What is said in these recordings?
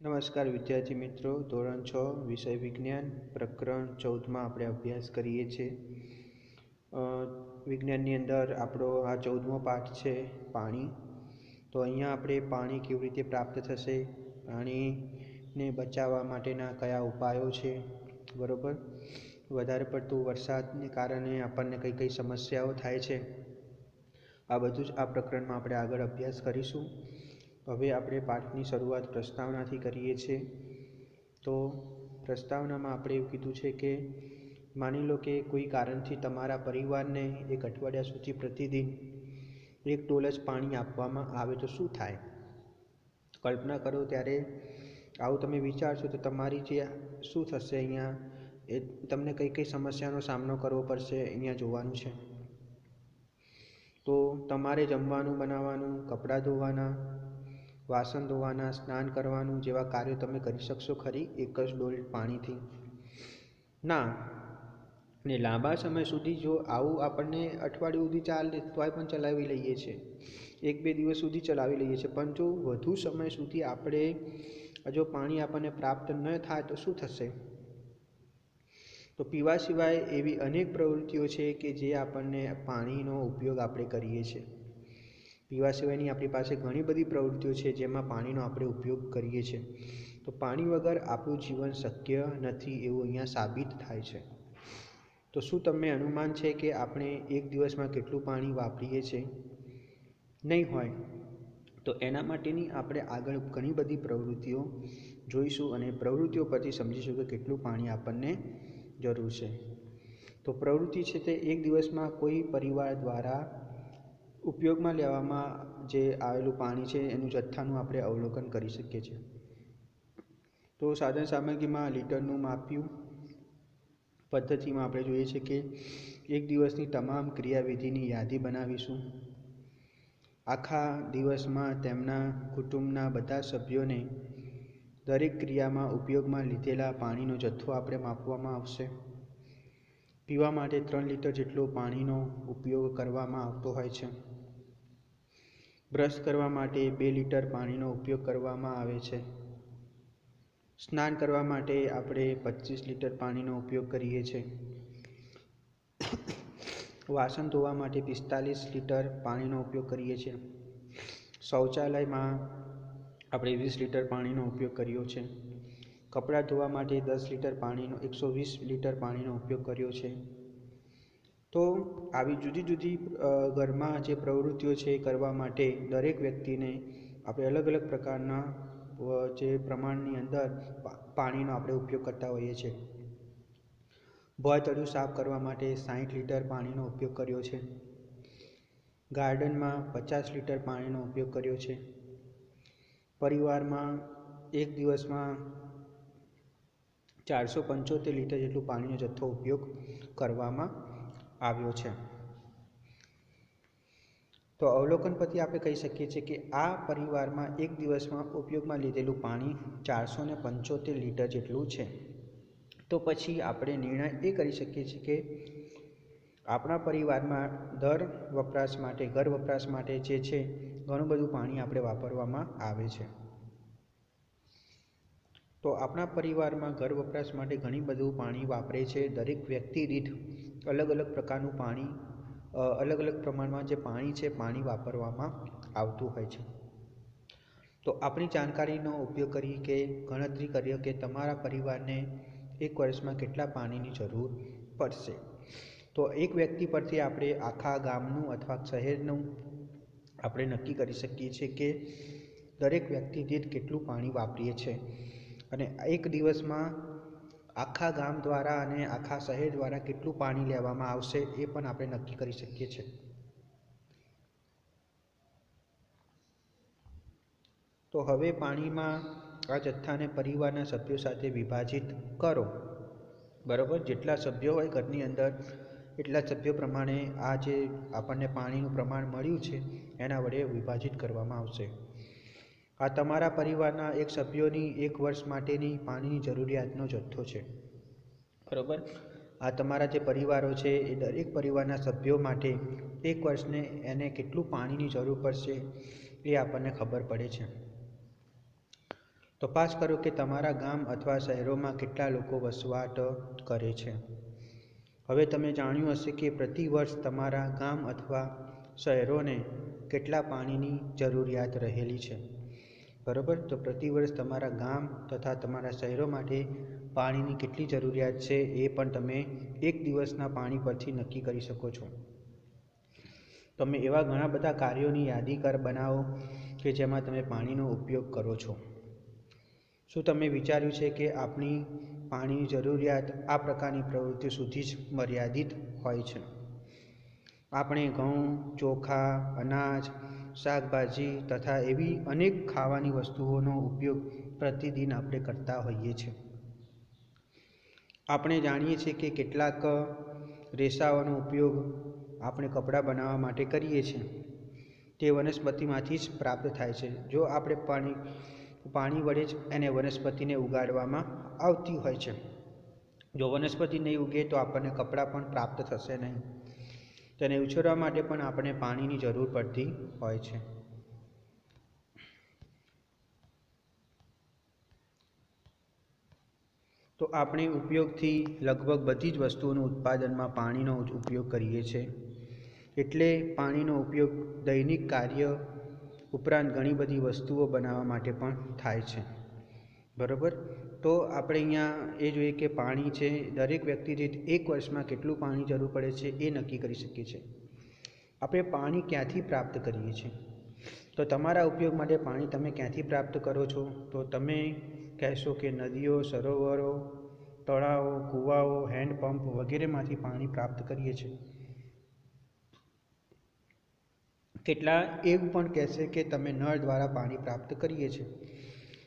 નમસ્કાર વિદ્યાર્થી મિત્રો, ધોરણ છ, વિષય વિજ્ઞાન, પ્રકરણ ચૌદમાં આપણે અભ્યાસ કરીએ છીએ. વિજ્ઞાનની અંદર આપણો આ ચૌદમો પાઠ છે પાણી. તો અહીંયા આપણે પાણી કેવી રીતે પ્રાપ્ત થશે, પાણીને બચાવવા માટેના કયા ઉપાયો છે, બરાબર? વધારે પડતું વરસાદને કારણે આપણને કઈ કઈ સમસ્યાઓ થાય છે. આ બધું જ આ પ્રકરણમાં આપણે આગળ અભ્યાસ કરીશું. હવે આપણે પાઠની શરૂઆત પ્રસ્તાવનાથી કરીએ છીએ. તો પ્રસ્તાવનામાં આપણે એવું કીધું છે કે, માની લો કે કોઈ કારણથી તમારા પરિવારને એક અઠવાડિયા સુધી પ્રતિદિન એક ડોલ જ પાણી આપવામાં આવે તો શું થાય? કલ્પના કરો ત્યારે આવું તમે વિચારશો તો તમારી જે શું થશે અહીંયા? એ તમને કઈ કઈ સમસ્યાનો સામનો કરવો પડશે અહીંયા જોવાનું છે. તો તમારે જમવાનું બનાવવાનું, કપડાં ધોવાના વાસણ ધોવાના, સ્નાન કરવાનું જેવા કાર્યો તમે કરી શકશો ખરી? એક જ ડોલ પાણીથી. ના. ને લાંબા સમય સુધી જો આવું આપણને અઠવાડિયું સુધી ચાલે તોય પણ ચલાવી લઈએ છીએ એક બે દિવસ સુધી ચલાવી લઈએ છીએ પણ જો વધુ સમય સુધી આપણે જો પાણી આપણને પ્રાપ્ત ન થાય તો શું થશે? તો પીવા સિવાય એવી અનેક પ્રવૃત્તિઓ છે કે જે આપણને પાણીનો ઉપયોગ આપણે કરીએ છીએ. પીવા સિવાયની આપણી પાસે ઘણી બધી પ્રવૃત્તિઓ છે જેમાં પાણીનો આપણે ઉપયોગ કરીએ છીએ. તો પાણી વગર આપણું જીવન શક્ય નથી એવું અહીંયા સાબિત થાય છે. તો શું તમને અનુમાન છે કે આપણે એક દિવસમાં કેટલું પાણી વાપરીએ છીએ? નહીં હોય. તો એના માટેની આપણે આગળ ઘણી બધી પ્રવૃત્તિઓ જોઈશું અને પ્રવૃત્તિઓ પરથી સમજીશું કે કેટલું પાણી આપણને જરૂર છે. તો પ્રવૃત્તિ છે તે એક દિવસમાં કોઈ પરિવાર દ્વારા ઉપયોગમાં લેવામાં જે આવેલું પાણી છે, એનું જથ્થાનું આપણે અવલોકન કરી શકીએ છીએ. તો સાધન સામગ્રીમાં લીટરનું માપ્યું પદ્ધતિમાં આપણે જોઈએ છીએ કે એક દિવસની તમામ ક્રિયાવિધિની યાદી બનાવીશું. આખા દિવસમાં તેમના કુટુંબના બધા સભ્યોને દરેક ક્રિયામાં ઉપયોગમાં લીધેલા પાણીનો જથ્થો આપણે માપવામાં આવશે. પીવા માટે ત્રણ લીટર જેટલો પાણીનો ઉપયોગ કરવામાં આવતો હોય છે. બ્રશ કરવા માટે બે લીટર પાણીનો ઉપયોગ કરવામાં આવે છે. સ્નાન કરવા માટે આપણે પચીસ લીટર પાણીનો ઉપયોગ કરીએ છીએ. વાસણ ધોવા માટે પિસ્તાલીસ લીટર પાણીનો ઉપયોગ કરીએ છીએ. શૌચાલયમાં આપણે વીસ લીટર પાણીનો ઉપયોગ કર્યો છે. કપડાં ધોવા માટે દસ લીટર પાણીનો, એકસો વીસ લીટર પાણીનો ઉપયોગ કર્યો છે. તો આવી જુદી જુદી ઘરમાં જે પ્રવૃત્તિઓ છે એ કરવા માટે દરેક વ્યક્તિને આપણે અલગ અલગ પ્રકારના જે પ્રમાણની અંદર પાણીનો આપણે ઉપયોગ કરતા હોઈએ છીએ ભોય તળિયું સાફ કરવા માટે સાઠ લીટર પાણીનો ઉપયોગ કર્યો છે. ગાર્ડનમાં પચાસ લીટર પાણીનો ઉપયોગ કર્યો છે. પરિવારમાં એક દિવસમાં ચારસો પંચોતેર લીટર જેટલું પાણીનો જથ્થો ઉપયોગ કરવામાં આવ્યો છે. તો અવલોકન પરથી આપણે કહી શકીએ છીએ કે આ પરિવારમાં એક દિવસમાં ઉપયોગમાં લીધેલું પાણી ચારસો ને પંચોતેર લીટર જેટલું છે. તો પછી આપણે નિર્ણય એ કરી શકીએ છીએ કે આપણા પરિવારમાં દર વપરાશ માટે, ઘર વપરાશ માટે જે છે, ઘણું બધું પાણી આપણે વાપરવામાં આવે છે. તો આપણા પરિવારમાં ઘર વપરાશ માટે ઘણી બધું પાણી વાપરે છે. દરેક વ્યક્તિ દીઠ અલગ અલગ પ્રકારનું પાણી અલગ અલગ પ્રમાણમાં જે પાણી છે, પાણી વાપરવામાં આવતું હોય છે. તો આપણી જાણકારીનો ઉપયોગ કરી કે ગણતરી કરીએ કે તમારા પરિવારને એક વર્ષમાં કેટલા પાણીની જરૂર પડશે. તો એક વ્યક્તિ પરથી આપણે આખા ગામનું અથવા શહેરનું આપણે નક્કી કરી શકીએ છીએ કે દરેક વ્યક્તિ દીઠ કેટલું પાણી વાપરીએ છીએ અને એક દિવસમાં આખા ગામ દ્વારા અને આખા શહેર દ્વારા કેટલું પાણી લેવામાં આવશે એ પણ આપણે નક્કી કરી શકીએ છીએ. તો હવે પાણીમાં આ જથ્થાને પરિવારના સભ્યો સાથે વિભાજિત કરો. બરાબર? જેટલા સભ્યો હોય ઘરની અંદર, એટલા સભ્યો પ્રમાણે આ જે આપણને પાણીનું પ્રમાણ મળ્યું છે, એના વડે વિભાજિત કરવામાં આવશે. આ તમારા પરિવારના એક સભ્યોની એક વર્ષ માટેની પાણીની જરૂરિયાતનો જથ્થો છે. બરાબર. આ તમારા જે પરિવારો છે એ દરેક પરિવારના સભ્યો માટે એક વર્ષને એને કેટલું પાણીની જરૂર પડશે એ આપણને ખબર પડે છે. તપાસ કરો કે તમારા ગામ અથવા શહેરોમાં કેટલા લોકો વસવાટ કરે છે. હવે તમે જાણ્યું હશે કે પ્રતિ વર્ષ તમારા ગામ અથવા શહેરોને કેટલા પાણીની જરૂરિયાત રહેલી છે. બરાબર? તો પ્રતિવર્ષ તમારા ગામ તથા તમારા શહેરો માટે પાણીની કેટલી જરૂરિયાત છે એ પણ તમે એક દિવસના પાણી પરથી નક્કી કરી શકો છો. તમે એવા ઘણા બધા કાર્યોની યાદી કર બનાવો કે જેમાં તમે પાણીનો ઉપયોગ કરો છો. શું તમે વિચાર્યું છે કે આપણી પાણીની જરૂરિયાત આ પ્રકારની પ્રવૃત્તિ સુધી જ મર્યાદિત હોય છે? આપણે ઘઉં, ચોખા, અનાજ શાકભાજી તથા એવી અનેક ખાવાની વસ્તુઓનો ઉપયોગ પ્રતિદિન આપણે કરતા હોઈએ છીએ. આપણે જાણીએ છીએ કે કેટલાક રેસાઓનો ઉપયોગ આપણે કપડાં બનાવવા માટે કરીએ છીએ. તે વનસ્પતિમાંથી જ પ્રાપ્ત થાય છે. જો આપણે પાણી પાણી વડે જ એને વનસ્પતિને ઉગાડવામાં આવતી હોય છે. જો વનસ્પતિ નહીં ઉગે તો આપણને કપડાં પણ પ્રાપ્ત થશે નહીં. તેને ઉછેરવા માટે પણ આપણને પાણીની જરૂર પડતી હોય છે. તો આપણે ઉપયોગથી લગભગ બધી જ વસ્તુઓનું ઉત્પાદનમાં પાણીનો જ ઉપયોગ કરીએ છીએ એટલે પાણીનો ઉપયોગ દૈનિક કાર્ય ઉપરાંત ઘણી બધી વસ્તુઓ બનાવવા માટે પણ થાય છે. બરાબર? તો આપણે અહીંયા એ જોઈએ કે પાણી છે, દરેક વ્યક્તિ દીઠ એક વર્ષમાં કેટલું પાણી જરૂર પડે છે એ નક્કી કરી શકીએ છીએ. આપણે પાણી ક્યાંથી પ્રાપ્ત કરીએ છીએ? તો તમારા ઉપયોગ માટે પાણી તમે ક્યાંથી પ્રાપ્ત કરો છો? તો તમે કહેશો કે નદીઓ, સરોવરો, તળાવો, કૂવાઓ હેન્ડપંપ વગેરેમાંથી પાણી પ્રાપ્ત કરીએ છીએ. કેટલા એવું પણ કહેશે કે તમે નળ દ્વારા પાણી પ્રાપ્ત કરીએ છીએ.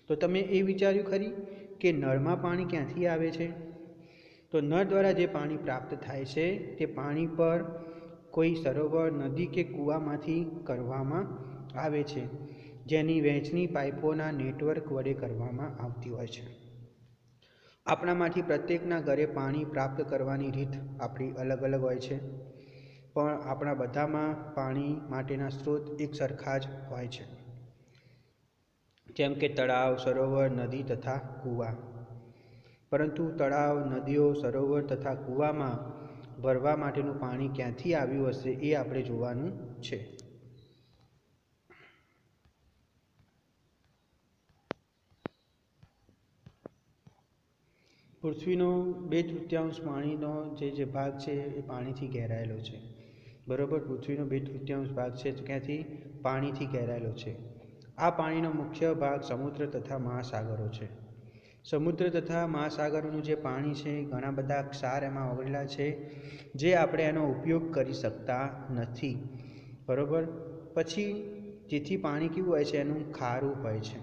તો તમે એ વિચાર્યું ખરી? કે નળમાં પાણી ક્યાંથી આવે છે? તો નળ દ્વારા જે પાણી પ્રાપ્ત થાય છે, તે પાણી પર કોઈ સરોવર, નદી કે કૂવામાંથી કરવામાં આવે છે, જેની વહેંચણી પાઇપોના નેટવર્ક વડે કરવામાં આવતી હોય છે. આપણામાંથી પ્રત્યેકના ઘરે પાણી પ્રાપ્ત કરવાની રીત આપણી અલગ અલગ હોય છે, પણ આપણા બધામાં પાણી માટેના સ્ત્રોત એક સરખા જ હોય છે. જેમ કે તળાવ, સરોવર, નદી તથા કૂવા. પરંતુ તળાવ, નદીઓ, સરોવર તથા કૂવામાં ભરવા માટેનું પાણી ક્યાંથી આવ્યું હશે એ આપણે જોવાનું છે. પૃથ્વીનો બે તૃતીયાંશ પાણીનો જે જે ભાગ છે એ પાણીથી ઘેરાયેલો છે. બરાબર? પૃથ્વીનો બે તૃતીયાંશ ભાગ છે ક્યાંથી? પાણીથી ઘેરાયેલો છે. આ પાણીનો મુખ્ય ભાગ સમુદ્ર તથા મહાસાગરો છે. સમુદ્ર તથા મહાસાગરોનું જે પાણી છે, ઘણા બધા ક્ષાર એમાં ઓગળેલા છે, જે આપણે એનો ઉપયોગ કરી શકતા નથી. બરાબર? પછી, જેથી પાણી કેવું હોય છે, એનું ખારું હોય છે.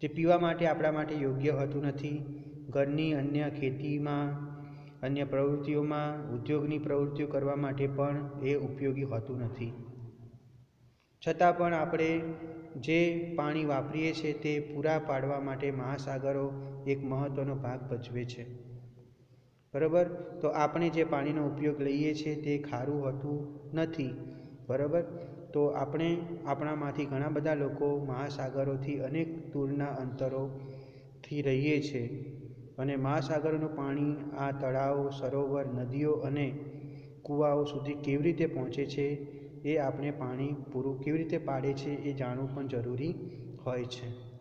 જે પીવા માટે આપણા માટે યોગ્ય હોતું નથી. ઘરની અન્ય ખેતીમાં, અન્ય પ્રવૃત્તિઓમાં, ઉદ્યોગની પ્રવૃત્તિઓ કરવા માટે પણ એ ઉપયોગી હોતું નથી. છતાં પણ આપણે જે પાણી વાપરીએ છીએ તે પૂરા પાડવા માટે મહાસાગરો એક મહત્ત્વનો ભાગ ભજવે છે. બરાબર? તો આપણે જે પાણીનો ઉપયોગ લઈએ છીએ તે ખારું હોતું નથી. બરાબર? તો આપણે આપણામાંથી ઘણા બધા લોકો મહાસાગરોથી અનેક દૂરના અંતરોથી રહીએ છીએ અને મહાસાગરોનું પાણી આ તળાવો, સરોવર, નદીઓ અને કૂવાઓ સુધી કેવી રીતે પહોંચે છે એ આપણે પાણી પૂરું કેવી રીતે પાડે છે એ જાણવું પણ જરૂરી હોય છે.